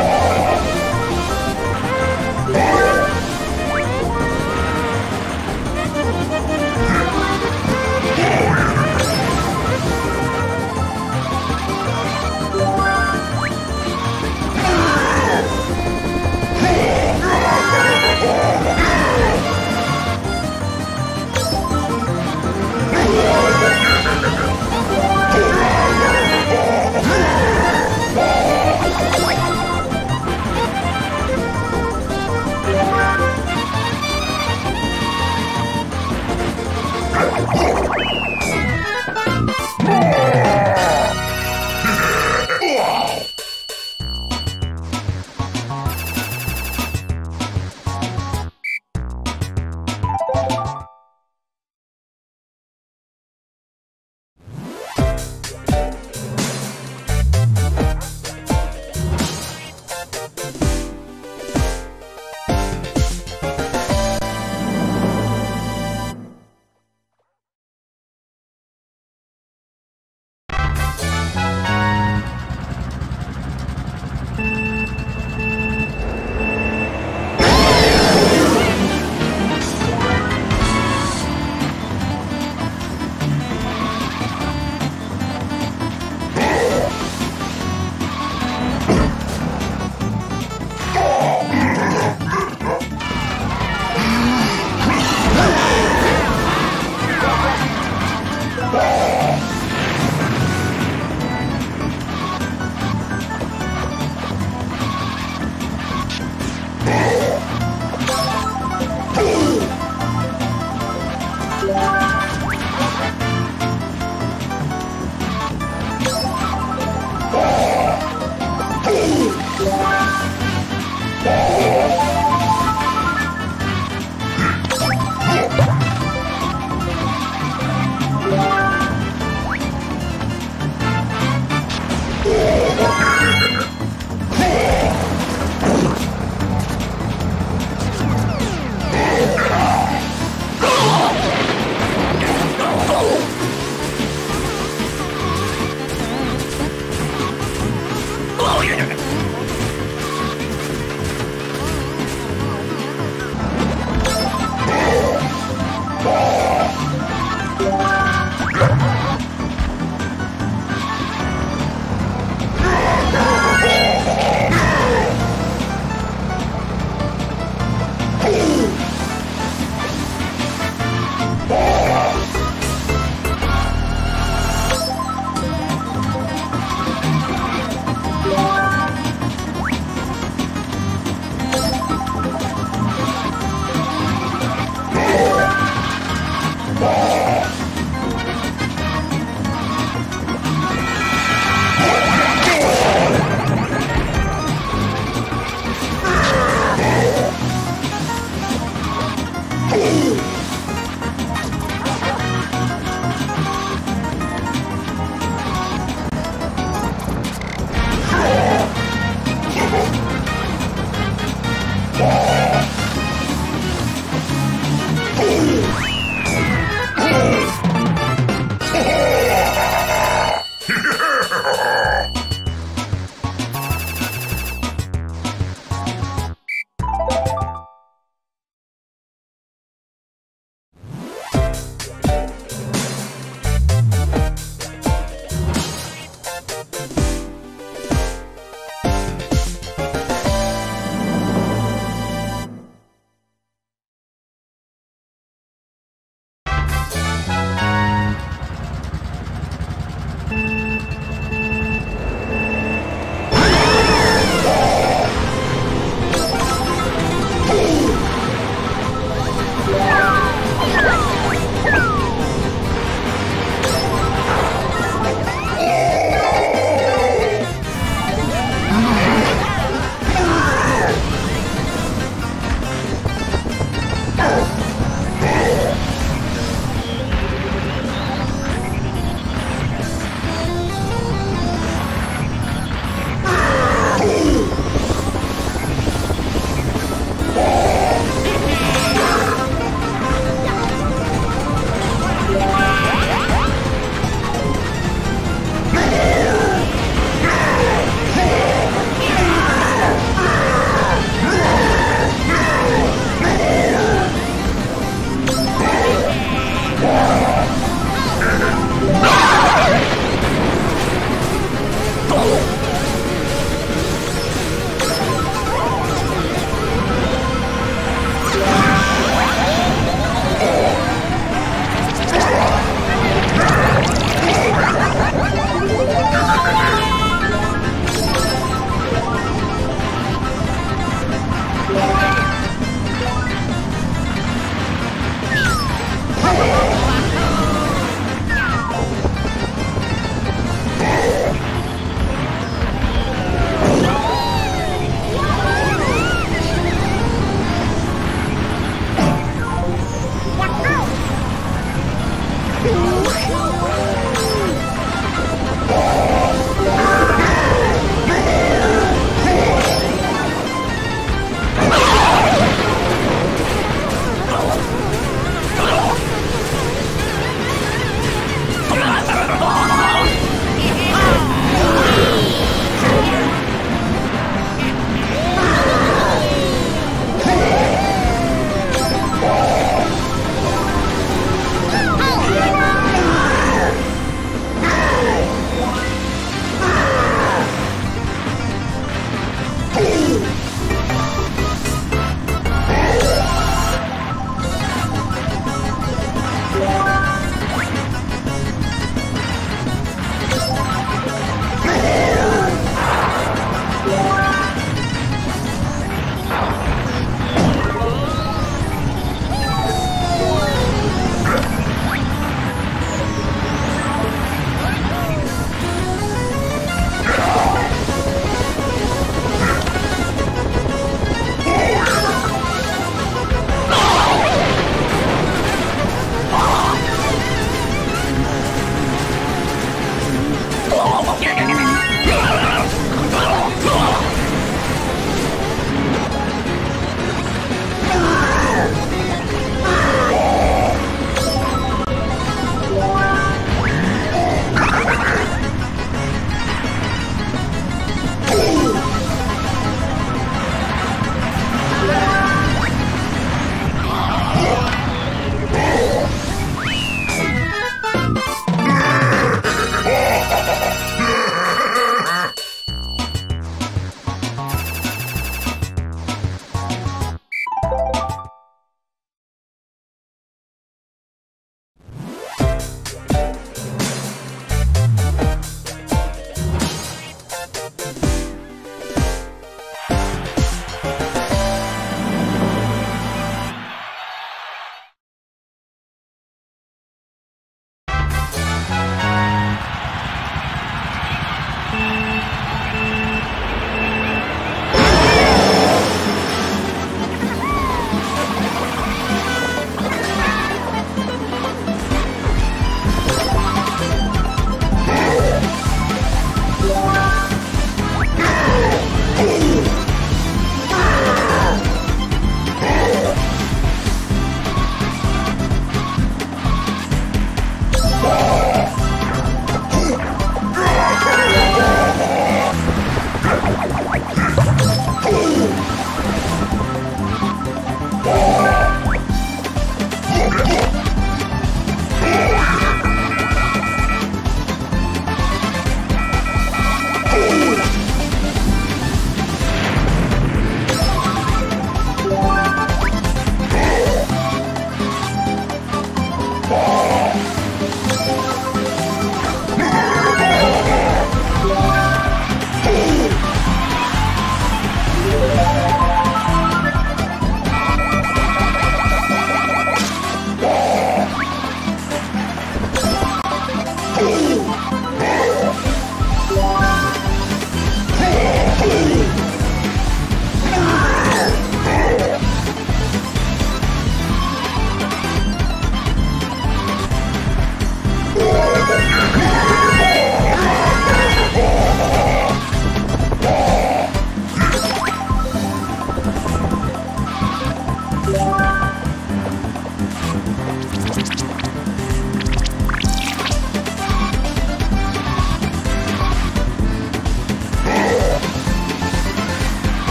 ああ!